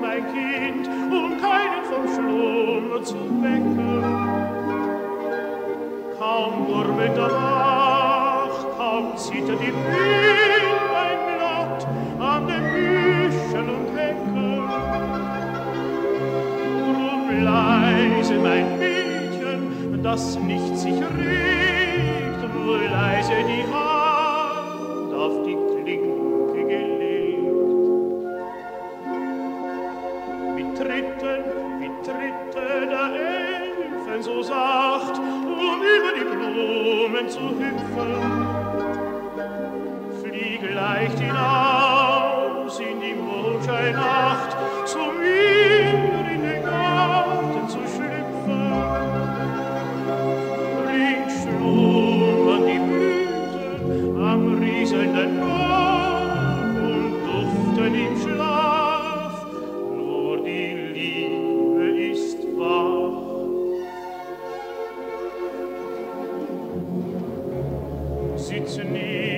mein Kind, um keinen vom Schlummer zu wecken. Kaum murmelt er wach, kaum zittert die Wind ein Blatt an den Büschen und Hecken. Drum leise, mein Mädchen, dass nicht sich regt, nur leise die Hand Tritten, mit Tritten der Elfen so sacht, um über die Blumen zu hüpfen, flieg leicht hinaus in die Mondscheinnacht, zu mir in den Garten zu schlüpfen. Bring schlummern die Blüten am rieselnden Baum und duften im Schlaf, nur die it's near.